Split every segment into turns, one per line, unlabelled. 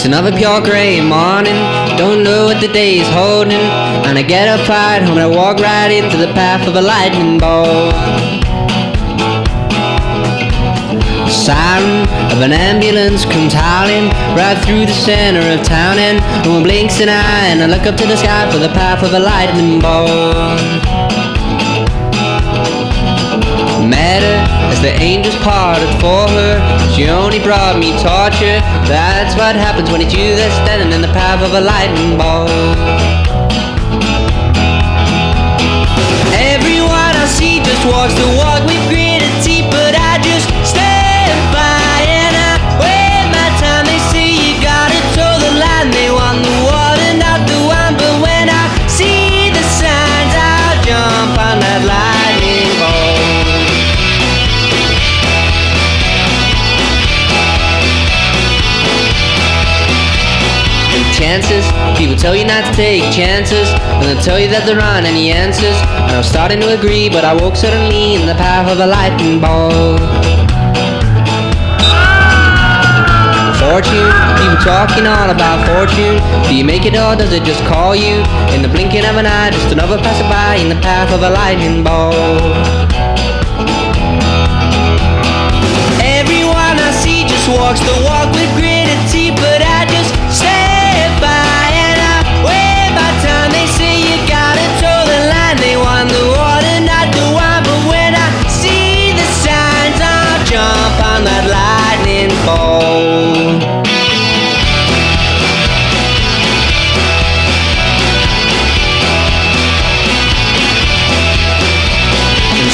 It's another pure gray morning, don't know what the day is holding. And I get up right home and I walk right into the path of a lightning bolt. The siren of an ambulance comes howling right through the center of town, and no one blinks an eye. And I look up to the sky for the path of a lightning bolt. Met her as the angels parted for her. She only brought me torture. That's what happens when it's you that's standing in the path of a lightning bolt. Everyone I see just walks the walk chances, people tell you not to take chances, and they'll tell you that there aren't any answers. And I'm starting to agree, but I woke suddenly in the path of a lightning bolt. Fortune, people talking all about fortune. Do you make it or does it just call you? In the blinking of an eye, just another passerby in the path of a lightning bolt.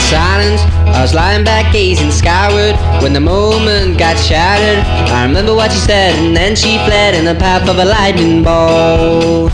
Silence, I was lying back gazing skyward when the moment got shattered. I remember what she said, and then she fled in the path of a lightning bolt.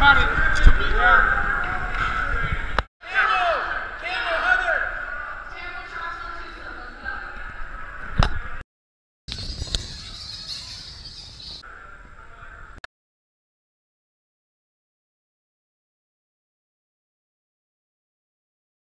Cut it. Yeah.